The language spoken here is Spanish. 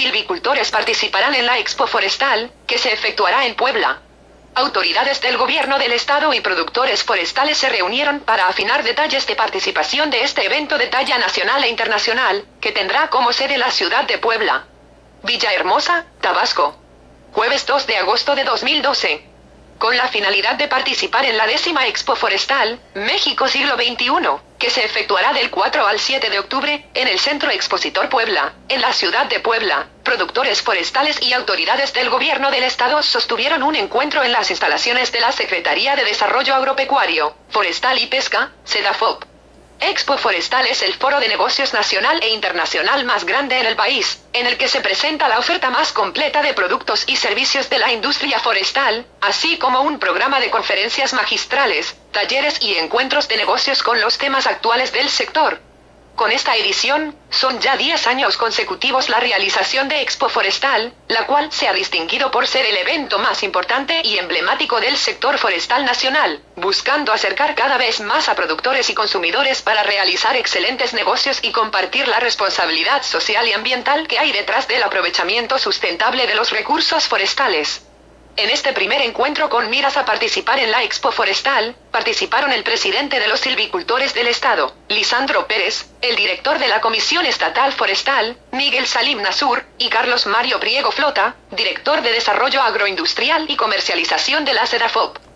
silvicultores participarán en la Expo Forestal, que se efectuará en Puebla. Autoridades del gobierno del estado y productores forestales se reunieron para afinar detalles de participación de este evento de talla nacional e internacional, que tendrá como sede la ciudad de Puebla. Villahermosa, Tabasco. Jueves 2 de agosto de 2012 con la finalidad de participar en la décima Expo Forestal, México Siglo XXI, que se efectuará del 4 al 7 de octubre, en el Centro Expositor Puebla, en la ciudad de Puebla. Productores forestales y autoridades del gobierno del estado sostuvieron un encuentro en las instalaciones de la Secretaría de Desarrollo Agropecuario, Forestal y Pesca, SEDAFOP. Expo Forestal es el foro de negocios nacional e internacional más grande en el país, en el que se presenta la oferta más completa de productos y servicios de la industria forestal, así como un programa de conferencias magistrales, talleres y encuentros de negocios con los temas actuales del sector. Con esta edición, son ya 10 años consecutivos la realización de Expo Forestal, la cual se ha distinguido por ser el evento más importante y emblemático del sector forestal nacional, buscando acercar cada vez más a productores y consumidores para realizar excelentes negocios y compartir la responsabilidad social y ambiental que hay detrás del aprovechamiento sustentable de los recursos forestales. En este primer encuentro con miras a participar en la Expo Forestal, participaron el presidente de los silvicultores del Estado, Lisandro Pérez, el director de la Comisión Estatal Forestal, Miguel Salim Nasur, y Carlos Mario Priego Flota, director de Desarrollo Agroindustrial y Comercialización de la SEDAFOP.